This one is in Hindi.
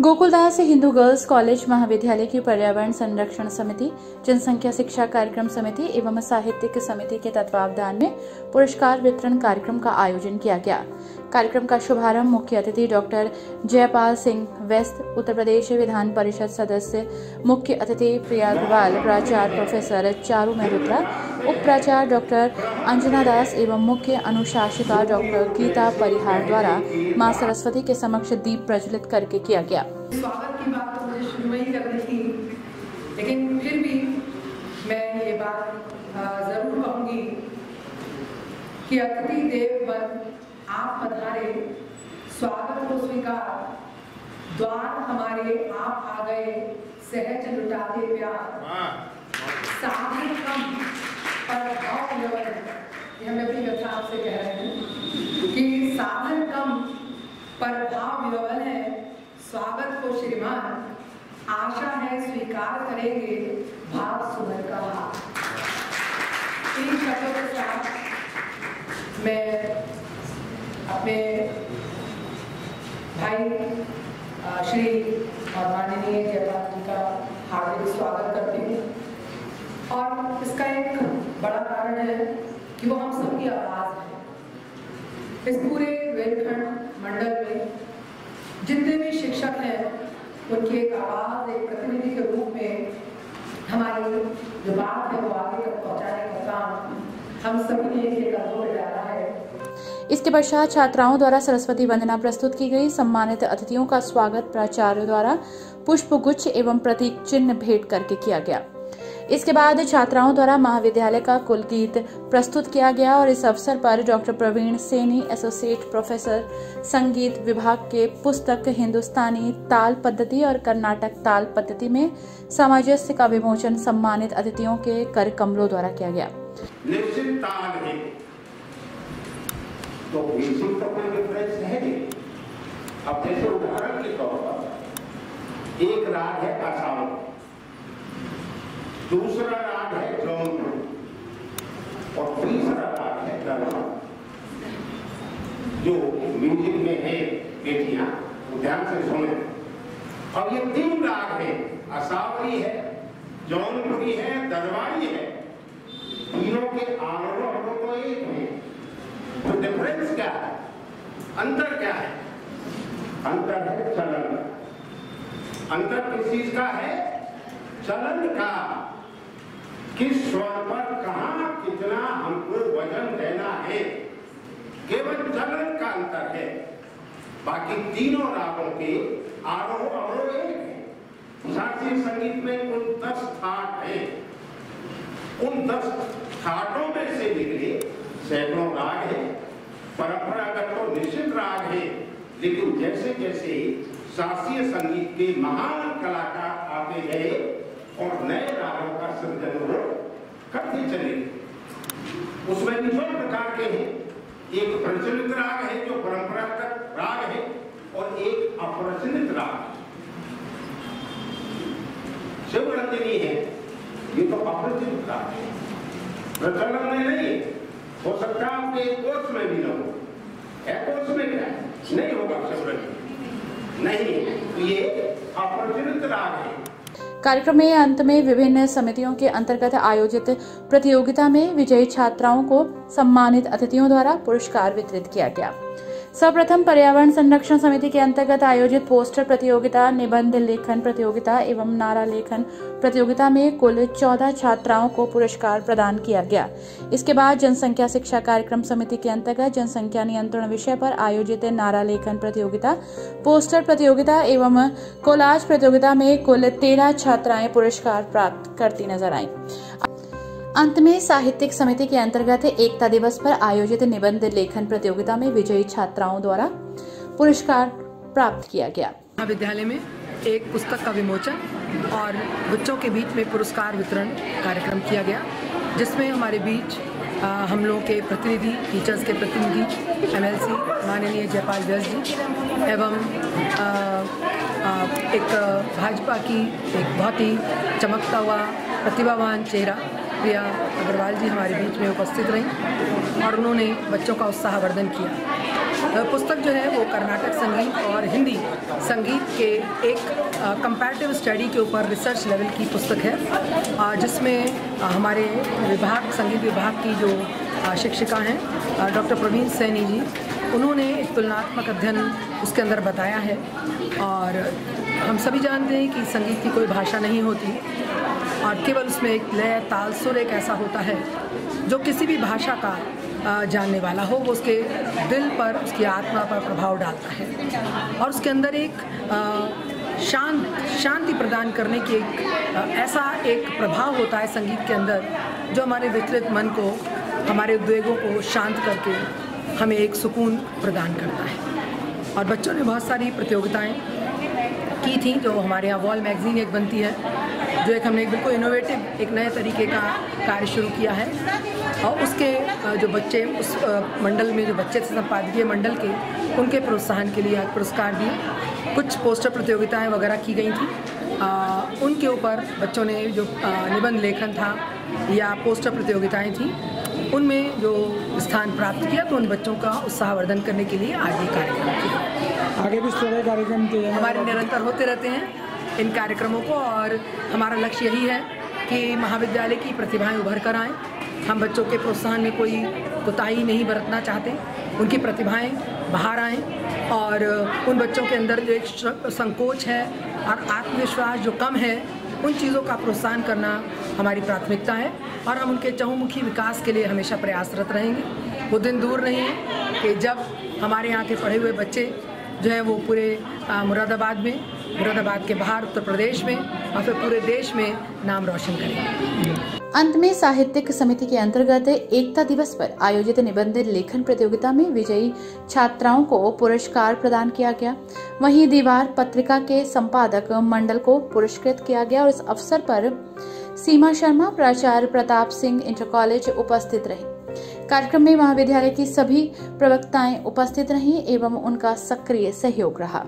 गोकुलदास हिंदू गर्ल्स कॉलेज महाविद्यालय की पर्यावरण संरक्षण समिति, जनसंख्या शिक्षा कार्यक्रम समिति एवं साहित्यिक समिति के तत्वावधान में पुरस्कार वितरण कार्यक्रम का आयोजन किया गया। कार्यक्रम का शुभारंभ मुख्य अतिथि डॉक्टर जयपाल सिंह, वेस्ट उत्तर प्रदेश विधान परिषद सदस्य, मुख्य अतिथि प्रिया अग्रवाल, प्राचार्य प्रोफेसर चारू मेहरुत्रा उप प्राचार्य डॉक्टर अंजना दास एवं मुख्य अनुशासिका डॉक्टर गीता परिहार द्वारा माँ सरस्वती के समक्ष दीप प्रज्वलित करके किया गया। स्वागत की बात तो मुझे शुरू ही करनी थी, लेकिन फिर भी मैं ये बात ज़रूर कि अतिथि देव आप पधारे स्वागत को स्वीकार। द्वार हमारे आप आ गए। सहज लुटाते प्यार। कम पर भाव यवन ये हम अपनी व्यथा आपसे कह रहे हैं कि साधन कम पर भाव यवन है। स्वागत को श्रीमान आशा है स्वीकार करेंगे भाव सुमन का हाथ इन शब्दों के साथ मैं अपने भाई श्री और माननीय जयपाल जी का हार्दिक स्वागत करती हूँ। और इसका एक बड़ा कारण है कि वो हम सबकी आवाज़ है। इस पूरे रेलखंड मंडल में जितने भी शिक्षक हैं, उनकी एक आवाज़, एक प्रतिनिधि के रूप में हमारी जो बात है वो आगे तक पहुँचाने का काम हम सभी ने एक कदमों में डाला है। इसके पश्चात छात्राओं द्वारा सरस्वती वंदना प्रस्तुत की गई। सम्मानित अतिथियों का स्वागत प्राचार्य द्वारा पुष्प गुच्छ एवं प्रतीक चिन्ह भेंट करके किया गया। इसके बाद छात्राओं द्वारा महाविद्यालय का कुल गीत प्रस्तुत किया गया और इस अवसर पर doctor Praveen Saini, associate professor, संगीत विभाग के पुस्तक, हिंदुस्तानी ताल पद्धति और कर्नाटक ताल पद्धति में सामंजस्य का विमोचन सम्मानित अतिथियों के कर कमलों द्वारा किया गया। तो बेसिक तो कोई डिफरेंस है नहीं अब जैसे उदाहरण के तौर पर, एक राग है आसाम दूसरा राग है जौनपुर, और तीसरा राग है दरबार जो म्यूज़िक में है, बेटियाँ ध्यान से सुने। और ये तीन राग है असावरी है, जौनपुरी है दरबारी है। तीनों के आरोप तो एक है। तो डिफरेंस क्या है? अंतर क्या है? अंतर है चलन। अंतर किस चीज़ का है? चलन का। किस स्वर पर कहा कितना हमको वज़न देना है? केवल चलन का अंतर है। बाकी तीनों रागों के आरोह अवरोह एक है। शास्त्रीय संगीत में कुल दस थाट है। उन दस ठाटों में से निकले सैकड़ों राग है परंपरागत तो निश्चित राग है, लेकिन जैसे जैसे शास्त्रीय संगीत के महान कलाकार आते गए और नए रागों का सृजन वो करते चले। उसमें भी प्रकार के हैं। एक प्रचलित राग है, जो परंपरागत राग है, और एक अप्रचलित राग है। शिवरंजनी है, ये तो अप्रचलित राग है। प्रचलन में नहीं हो सकता है आपके एक कोर्स में भी न हो एक कोर्स में क्या है नहीं होगा शिवरंजनी नहीं, ये राग है। कार्यक्रम में अंत में विभिन्न समितियों के अंतर्गत आयोजित प्रतियोगिता में विजयी छात्राओं को सम्मानित अतिथियों द्वारा पुरस्कार वितरित किया गया। सर्वप्रथम पर्यावरण संरक्षण समिति के अंतर्गत आयोजित पोस्टर प्रतियोगिता, निबंध लेखन प्रतियोगिता एवं नारा लेखन प्रतियोगिता में कुल 14 छात्राओं को पुरस्कार प्रदान किया गया। इसके बाद जनसंख्या शिक्षा कार्यक्रम समिति के अंतर्गत जनसंख्या नियंत्रण विषय पर आयोजित नारा लेखन प्रतियोगिता, पोस्टर प्रतियोगिता एवं कोलाज प्रतियोगिता में कुल तेरह छात्राएँ पुरस्कार प्राप्त करती नज़र आईं। अंत में साहित्यिक समिति के अंतर्गत एकता दिवस पर आयोजित निबंध लेखन प्रतियोगिता में विजयी छात्राओं द्वारा पुरस्कार प्राप्त किया गया। महाविद्यालय में एक पुस्तक का विमोचन और बच्चों के बीच में पुरस्कार वितरण कार्यक्रम किया गया जिसमें हमारे बीच आ, हम लोगों के प्रतिनिधि टीचर्स के प्रतिनिधि एमएलसी माननीय जयपाल व्यास जी एवं आ, आ, एक भाजपा की एक बहुत ही चमकता हुआ प्रतिभावान चेहरा प्रिया अग्रवाल जी हमारे बीच में उपस्थित रहीं और उन्होंने बच्चों का उत्साहवर्धन किया। पुस्तक जो है वो कर्नाटक संगीत और हिंदी संगीत के एक कंपैरेटिव स्टडी के ऊपर रिसर्च लेवल की पुस्तक है जिसमें हमारे विभाग, संगीत विभाग की जो शिक्षिका हैं डॉक्टर प्रवीण सैनी जी उन्होंने एक तुलनात्मक अध्ययन उसके अंदर बताया है और हम सभी जानते हैं कि संगीत की कोई भाषा नहीं होती और केवल उसमें एक लय, ताल, सुर एक ऐसा होता है जो किसी भी भाषा का जानने वाला हो, वो उसके दिल पर, उसकी आत्मा पर प्रभाव डालता है और उसके अंदर एक शांत, शांति प्रदान करने की एक ऐसा एक प्रभाव होता है संगीत के अंदर जो हमारे विचलित मन को, हमारे उद्वेगों को शांत करके हमें एक सुकून प्रदान करता है। और बच्चों ने बहुत सारी प्रतियोगिताएँ की थी जो हमारे यहाँ वॉल मैगजीन एक बनती है जो एक हमने एक बिल्कुल इनोवेटिव एक नए तरीके का कार्य शुरू किया है। और उसके जो बच्चे उस मंडल में जो बच्चे थे संपादकीय मंडल के उनके प्रोत्साहन के लिए आज पुरस्कार दिए कुछ पोस्टर प्रतियोगिताएँ वगैरह की गई थी। अ, उनके ऊपर बच्चों ने जो निबंध लेखन था या पोस्टर प्रतियोगिताएँ थी उनमें जो स्थान प्राप्त किया तो उन बच्चों का उत्साहवर्धन करने के लिए आज ये कार्यक्रम किया। आगे भी इस तरह कार्यक्रम किए हमारे निरंतर होते रहते हैं इन कार्यक्रमों को और हमारा लक्ष्य यही है कि महाविद्यालय की प्रतिभाएँ उभर कर आएँ। हम बच्चों के प्रोत्साहन में कोई कोताही नहीं बरतना चाहते। उनकी प्रतिभाएँ बाहर आएँ और उन बच्चों के अंदर जो एक संकोच है और आत्मविश्वास जो कम है उन चीज़ों का प्रोत्साहन करना हमारी प्राथमिकता है और हम उनके चहुमुखी विकास के लिए हमेशा प्रयासरत रहेंगे। वो दिन दूर नहीं है कि जब हमारे यहाँ के पढ़े हुए बच्चे जो हैं वो पूरे मुरादाबाद में, मुरादाबाद के बाहर उत्तर प्रदेश में और फिर पूरे देश में नाम रोशन करेंगे। अंत में साहित्यिक समिति के अंतर्गत एकता दिवस पर आयोजित निबंध लेखन प्रतियोगिता में विजयी छात्राओं को पुरस्कार प्रदान किया गया। वहीं दीवार पत्रिका के संपादक मंडल को पुरस्कृत किया गया और इस अवसर पर सीमा शर्मा, प्राचार्य प्रताप सिंह इंटर कॉलेज उपस्थित रहे। कार्यक्रम में महाविद्यालय की सभी प्रवक्ताएँ उपस्थित रहीं एवं उनका सक्रिय सहयोग रहा।